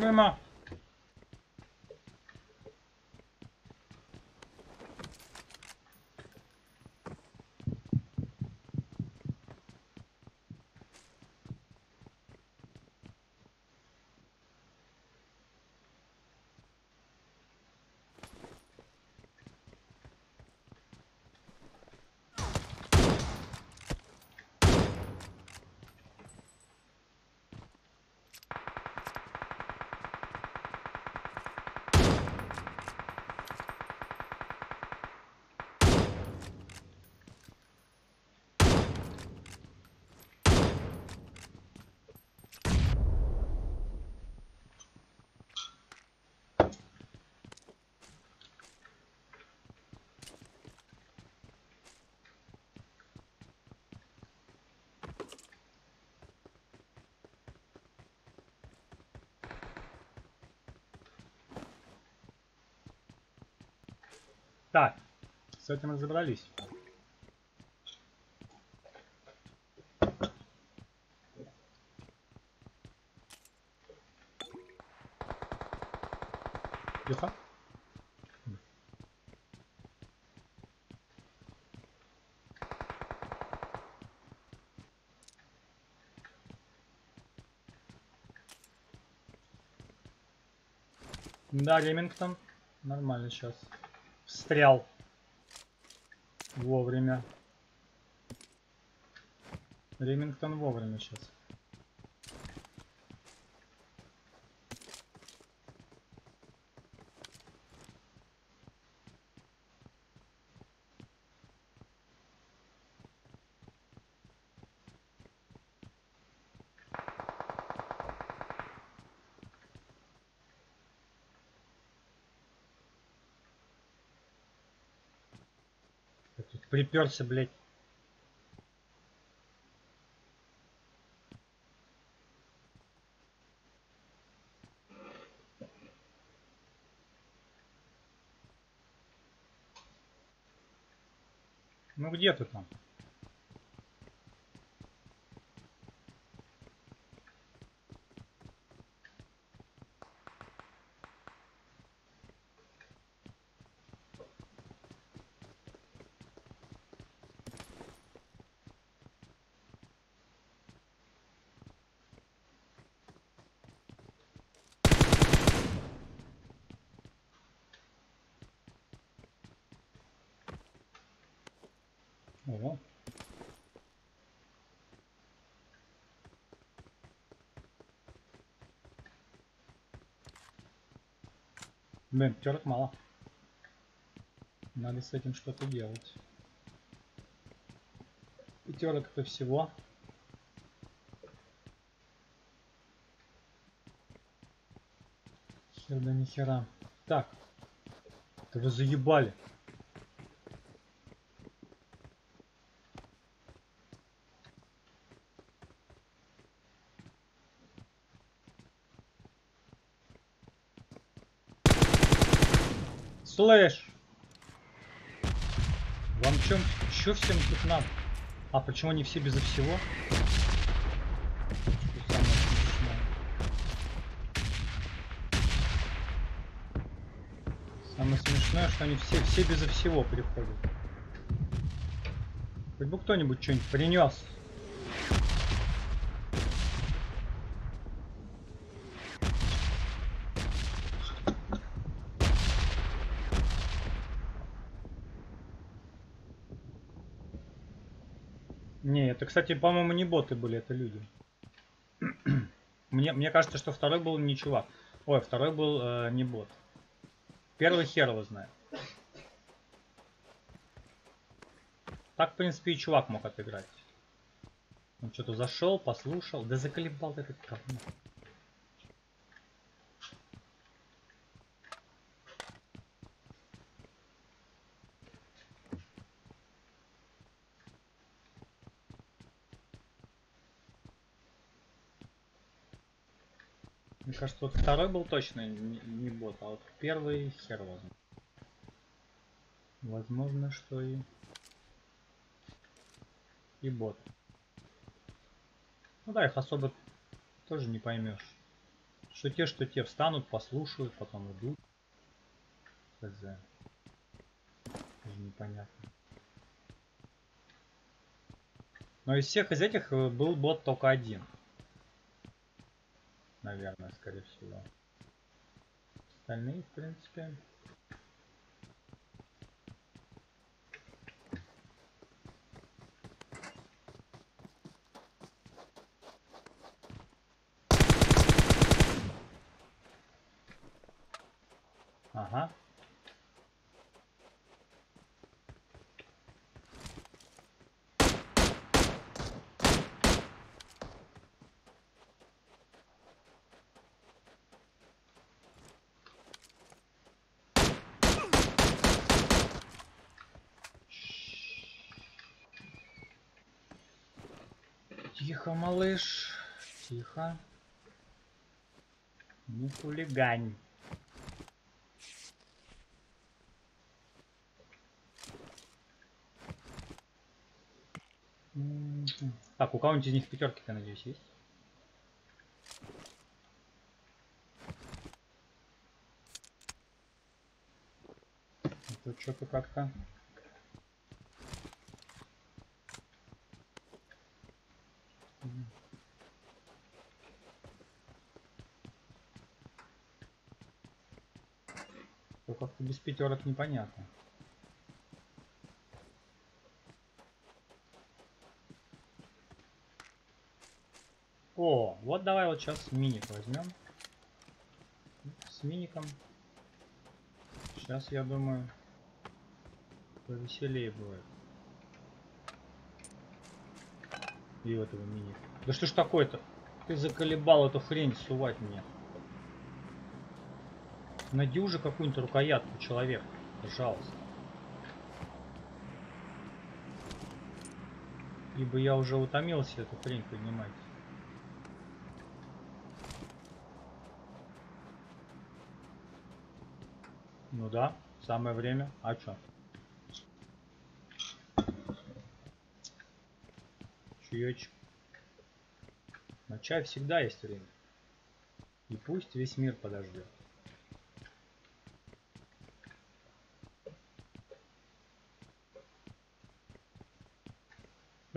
明白吗？Так, с этим разобрались. Тихо. Да, Ремингтон. Нормально сейчас. Встрял. Вовремя. Ремингтон вовремя сейчас. Приперся, блядь. Ну где ты там? Блин, пятерок мало. Надо с этим что-то делать. Пятерок это всего. Хер да. Так. Да вы заебали. Слэш! Вам чем, чё всем тут надо? А почему они все безо всего? Самое смешное, что они все, все безо всего приходят. Хоть бы кто-нибудь что-нибудь принес. Не, это, кстати, по-моему, не боты были, это люди. мне, мне кажется, что второй был не чувак. Ой, второй был э, не бот. Первый хер его знает. Так, в принципе, и чувак мог отыграть. Он что-то зашел, послушал. Да заколебал этот говно. Кажется, вот второй был точно не, бот, а вот первый хер возможно. Возможно, что и... И бот. Ну да, их особо тоже не поймешь. Что те, что те встанут, послушают, потом идут. Хз. Даже непонятно. Но из всех из этих э, был бот только один. Наверное, скорее всего. Остальные, в принципе... Ага. Тихо, малыш. Тихо. Не хулигань. Так, у кого-нибудь из них пятерки, я надеюсь, есть? Тут что-то как-то... Как-то без пятерок непонятно. О, вот давай вот сейчас миник возьмем. С миником. Сейчас, я думаю, повеселее будет. И этого миника. Да что ж такое-то? Ты заколебал эту хрень сувать мне. Найди уже какую-нибудь рукоятку, человек. Пожалуйста. Ибо я уже утомился эту хрень поднимать. Ну да, самое время. А чё? Чаечек. На чай всегда есть время. И пусть весь мир подождет.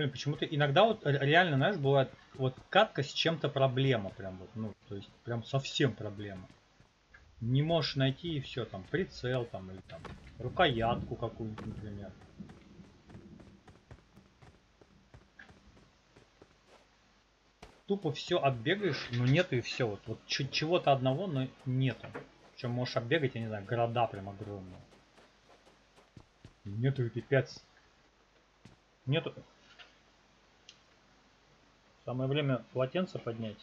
Блин, почему-то иногда вот реально, знаешь, бывает вот катка с чем-то проблема прям вот, ну, то есть прям совсем проблема не можешь найти и все, там, прицел там, или там, рукоятку какую-нибудь, например. Тупо все оббегаешь, но нету и все. Вот, вот чего-то одного, но нету. Причем можешь оббегать, я не знаю, города прям огромные. Нету и пипец. Нету. Самое время полотенце поднять.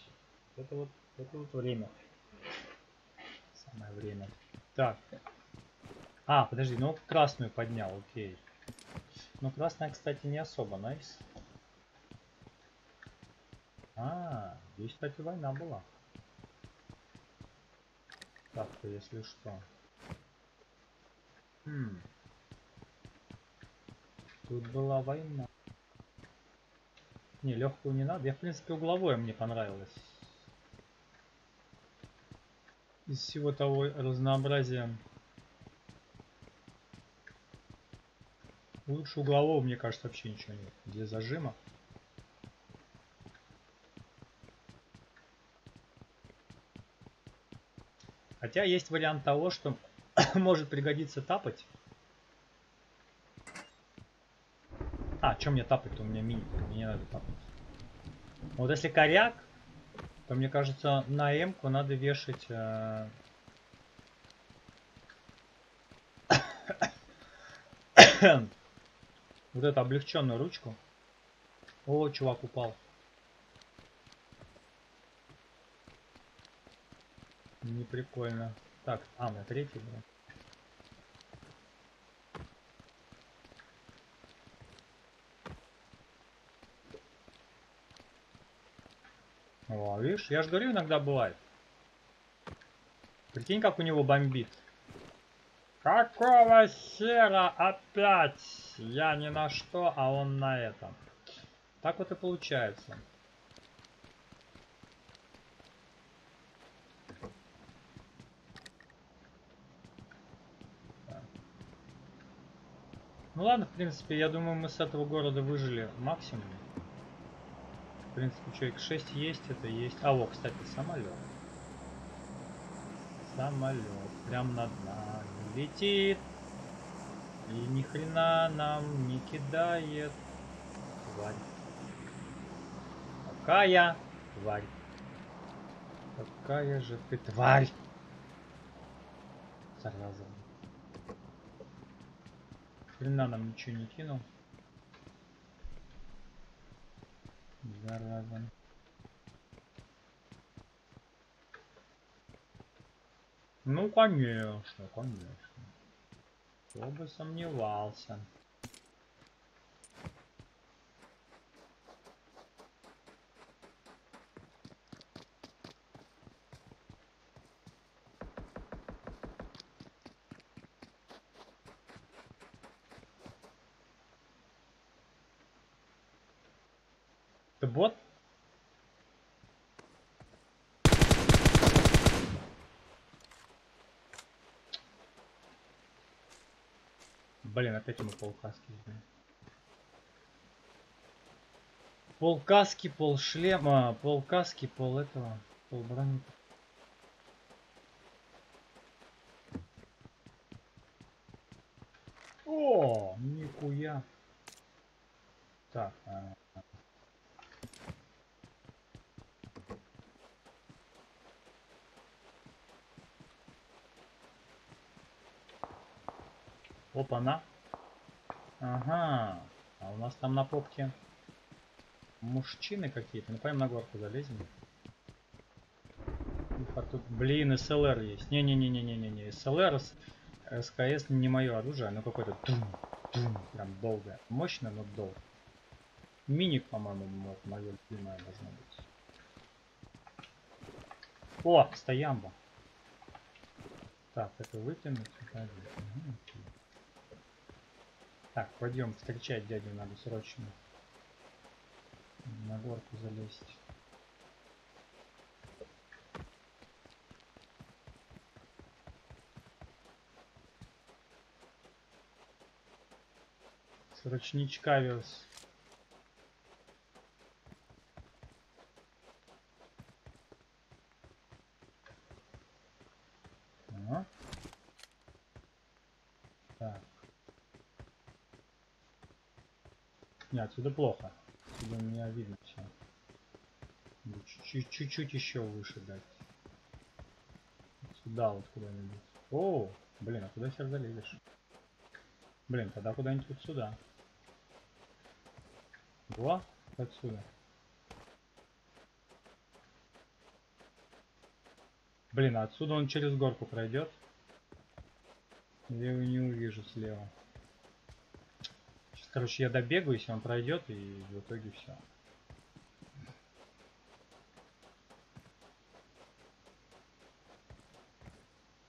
Это вот, это вот время. Самое время. Так. А, подожди, ну красную поднял, окей. Но красная, кстати, не особо, найс. А, здесь, кстати, война была. Так-то, если что. Хм. Тут была война. Не, легкую не надо. Я, в принципе, угловое мне понравилось из всего того разнообразия. Лучше углового, мне кажется, вообще ничего нет. Для зажима. Хотя есть вариант того, что может пригодиться тапать. Что мне тапать-то? У меня мини, мне не надо тапать. Вот если коряк, то мне кажется, на М-ку надо вешать... Э... вот эту облегченную ручку. О, чувак упал. Не прикольно. Так, а, на третий, блин. Видишь, я же говорю, иногда бывает. Прикинь, как у него бомбит. Какого сера опять? Я ни на что, а он на этом. Так вот и получается. Ну ладно, в принципе, я думаю, мы с этого города выжили максимум. Принципе, человек 6 есть, это есть. А, вот, кстати, самолет. Самолет прям над нами летит. И ни хрена нам не кидает. Тварь. Какая тварь. Какая же ты тварь. Зараза. Хрена нам ничего не кинул. Зараза. Ну, конечно, конечно. Кто бы сомневался. Ты бот? Блин, опять ему полкаски. Полкаски, пол шлема, полкаски, пол этого, пол брони. О, нихуя. Так, а, Опа-на. Ага. А у нас там на попке мужчины какие-то. Ну, пойдем на горку залезем. А тут, блин, СЛР есть. Не-не-не-не-не-не. СЛР, СКС не мое оружие, оно какое-то прям долгое. Мощно, но долго. Миник, по-моему, вот, мое любимое должно быть. О, стоямба. Так, это вытянуть. Угу. Так, пойдем встречать дядю надо срочно. На горку залезть. Срочничка вез. Не, отсюда плохо. Отсюда меня видно все. Чуть-чуть еще выше дать. Сюда вот куда-нибудь. О, блин, а куда сейчас залезешь? Блин, тогда куда-нибудь вот сюда. Два отсюда. Блин, а отсюда он через горку пройдет. Я его не увижу слева. Короче, я добегаю, если он пройдет, и в итоге все.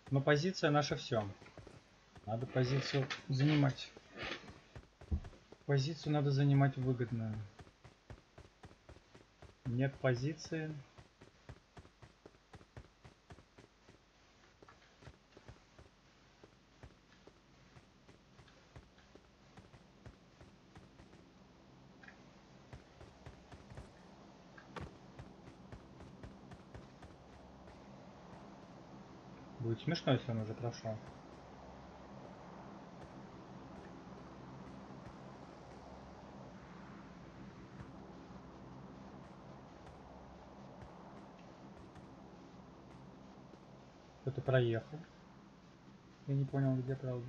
Но позиция наша все. Надо позицию занимать. Позицию надо занимать выгодную. Нет позиции. Будет смешно, если он уже прошел. Кто-то проехал. Я не понял, где правда.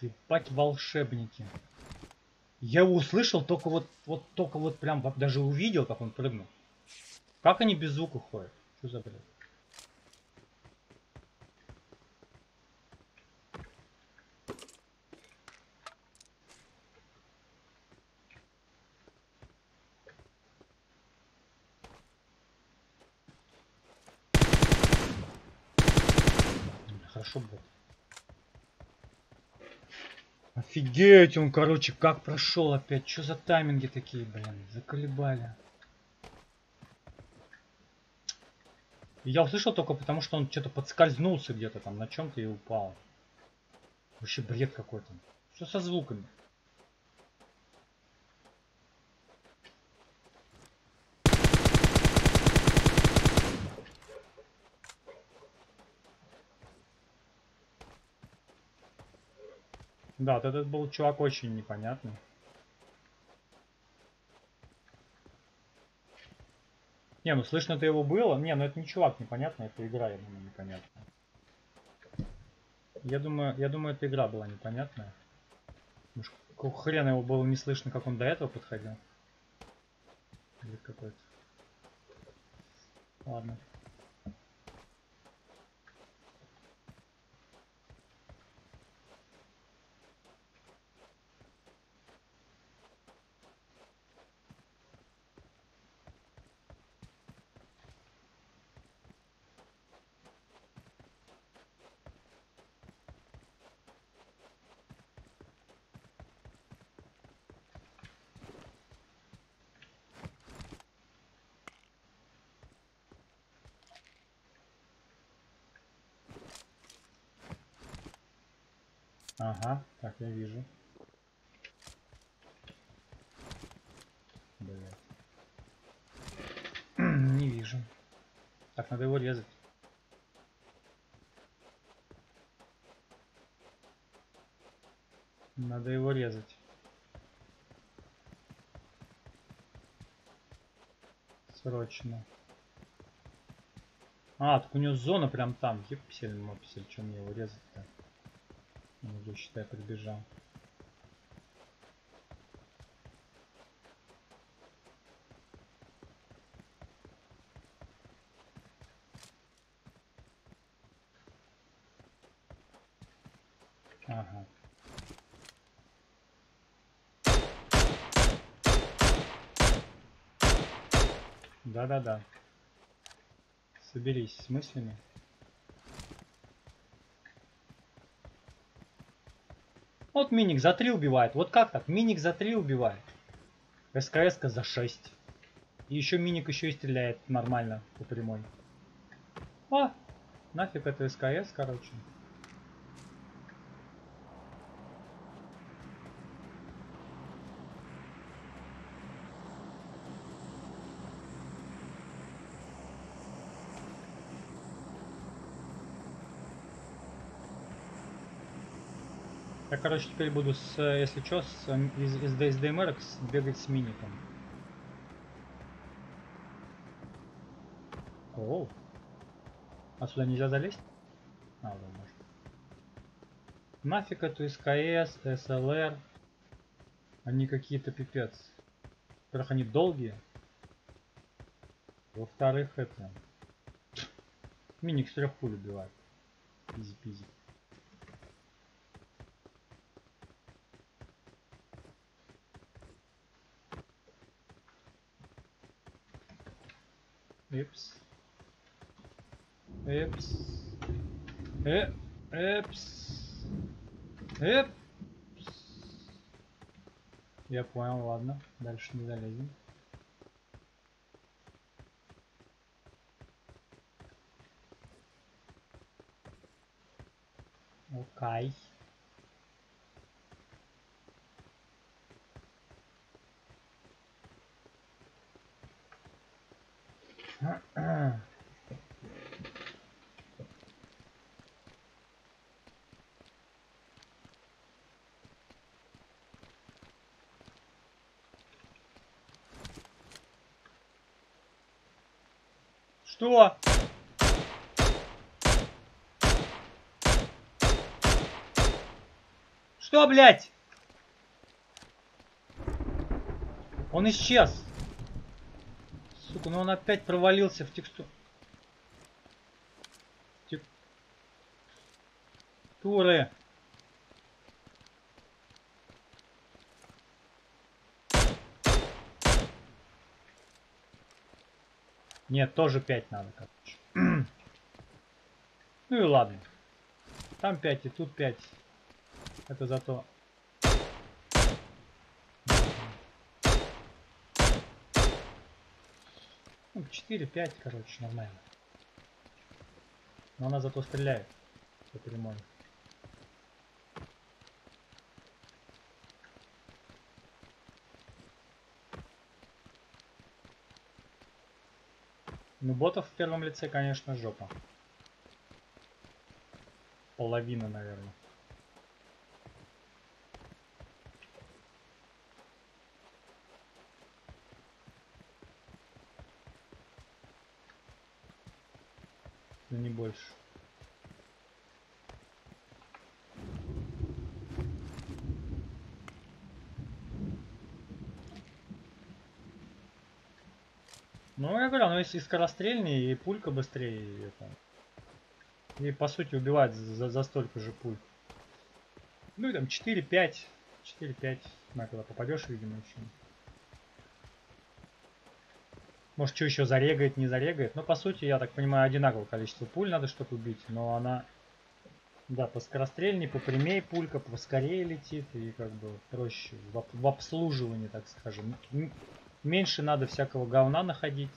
Ебать волшебники. Я его услышал, только вот, вот, только вот прям даже увидел, как он прыгнул. Как они без звука ходят? Что за бред? хорошо бот. Офигеть, он, короче, как прошел опять. Что за тайминги такие, блин, заколебали. Я услышал только потому, что он что-то подскользнулся где-то там на чем-то и упал. Вообще бред какой-то. Что со звуками? Да, вот этот был чувак очень непонятный. Не, ну слышно-то его было. Не, ну это не чувак непонятно, это игра, я думаю, непонятная. Я думаю, я думаю, эта игра была непонятная. Какого хрена его было не слышно, как он до этого подходил? Или какой-то. Ладно. Ага, так я вижу. Блять. Не вижу. Так, надо его резать. Надо его резать. Срочно. А, так у него зона прям там. Епсель, мопсель, чем мне его резать-то? Уже, считай, прибежал. Ага. Да-да-да. Соберись с мыслями. Миник за 3 убивает. Вот как так? Миник за 3 убивает. СКС за 6. И еще миник еще и стреляет нормально по прямой. А, нафиг это СКС, короче. Я, короче, теперь буду, с, если что, с, из, из DSDMR бегать с миником. О, а сюда нельзя залезть? А, да, может. Нафиг эту СКС, СЛР. Они какие-то пипец. Во-первых, они долгие. Во-вторых, это... Миник с трех пуль убивает. Easy-peasy. Эпс. Эпс. Э, эпс. Эпс. Я понял, ладно. Дальше не залезем. Окей. Okay. Что? Что, блядь? Он исчез. Сука, ну он опять провалился в тексту. Текстуры. Нет, тоже 5 надо, короче. ну и ладно. Там 5 и тут 5. Это зато... Ну, 4-5, короче, нормально. Но она зато стреляет по прямой. Ну, ботов в первом лице, конечно, жопа. Половина, наверное. Но не больше. Ну, ну если скорострельнее, и пулька быстрее, и, это, и по сути убивает за, за столько же пуль. Ну и там 4-5. 4-5. На когда попадешь, видимо, еще. Может, что еще зарегает, не зарегает. Но по сути, я так понимаю, одинаковое количество пуль надо, чтобы убить. Но она, да, по скорострельнее, по прямей пулька, поскорее летит. И как бы проще в, в обслуживании, так скажем. Меньше надо всякого говна находить.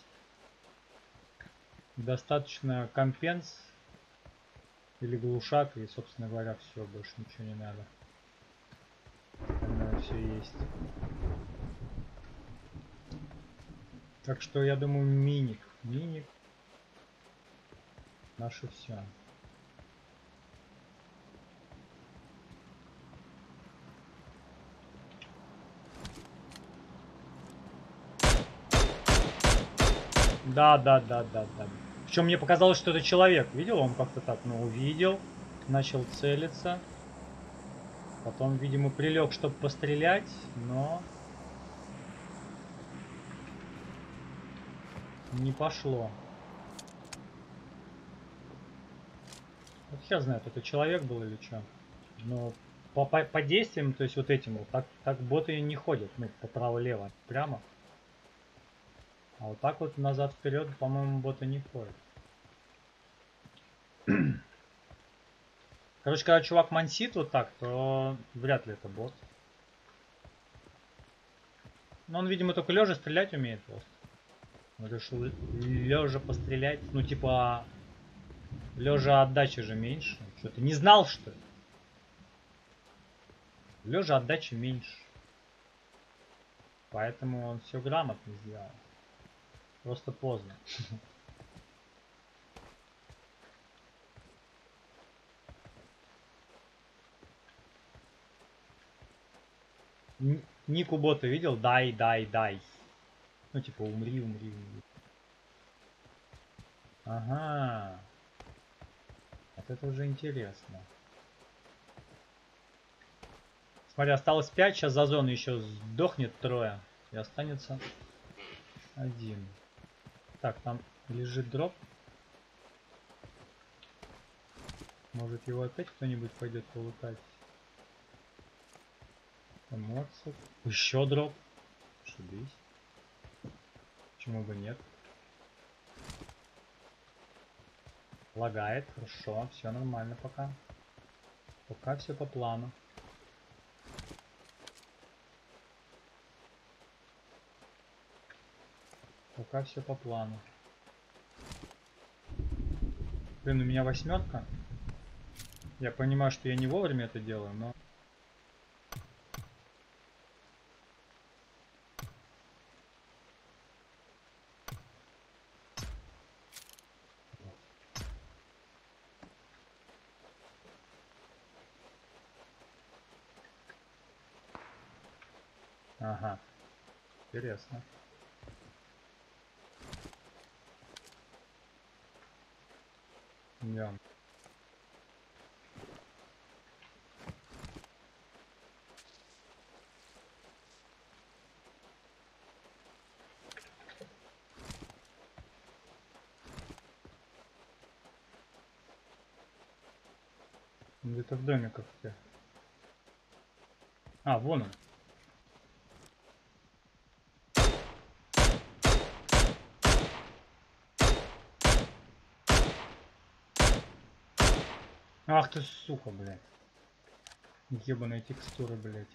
Достаточно компенс или глушак, и, собственно говоря, все, больше ничего не надо. Все есть. Так что я думаю миник. Миник. Наше все. Да, да, да, да, да. Причем мне показалось, что это человек. Видел? Он как-то так, ну, увидел, начал целиться. Потом, видимо, прилег, чтобы пострелять, но... Не пошло. Вот хер знает, это человек был или что. Но по, по, по действиям, то есть вот этим вот, так, так боты не ходят, ну, по право-лево, прямо. А вот так вот назад-вперед, по-моему, боты не ходят. Короче, когда чувак мансит вот так, то вряд ли это бот. Но он, видимо, только лежа стрелять умеет просто. Он решил лежа пострелять. Ну, типа, лежа отдачи же меньше. Что ты не знал, что ли? Лежа отдачи меньше. Поэтому он все грамотно сделал. Просто поздно. Нику бота видел? Дай, дай, дай. Ну, типа, умри, умри, умри. Ага. Вот это уже интересно. Смотри, осталось 5, сейчас за зону еще сдохнет трое. И останется один. Так, там лежит дроп. Может его опять кто-нибудь пойдет полутать? Эмоций. Еще дроп. Шибись. Почему бы нет? Лагает, хорошо, все нормально пока. Пока все по плану. Пока все по плану. Блин, у меня восьмерка. Я понимаю, что я не вовремя это делаю, но... Ага. Интересно. Где-то в домиках все. А, вон он. Ах ты сука, блядь. Ебаные текстуры, блядь.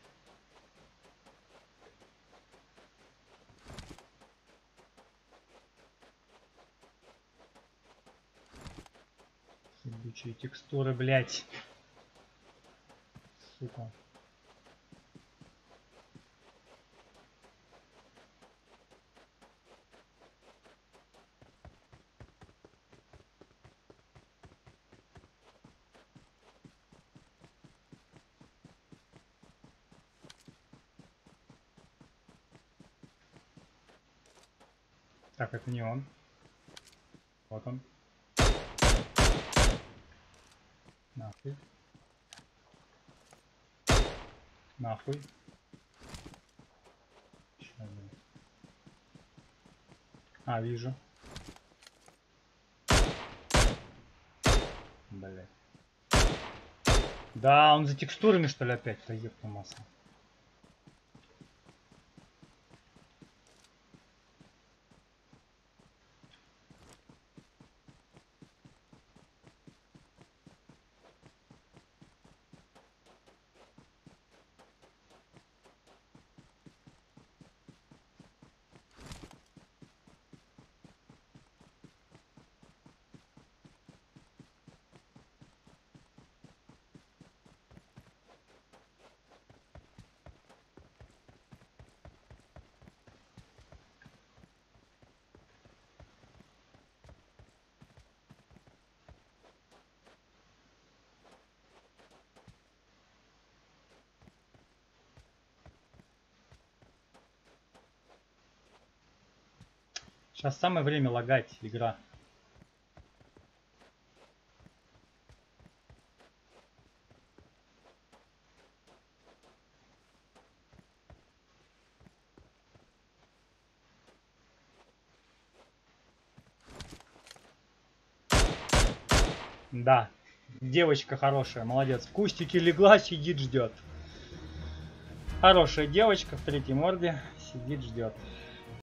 Ебучие текстуры, блядь. Сука. Так, это не он. Вот он. Нахуй. Нахуй. А, вижу. Блять. Да, он за текстурами что ли опять? Да ёпта масса. Сейчас самое время лагать, игра. Да, девочка хорошая, молодец. В кустике легла, сидит, ждет. Хорошая девочка в третьей морде, сидит, ждет.